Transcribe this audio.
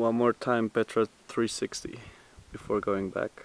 One more time Petra 360 before going back.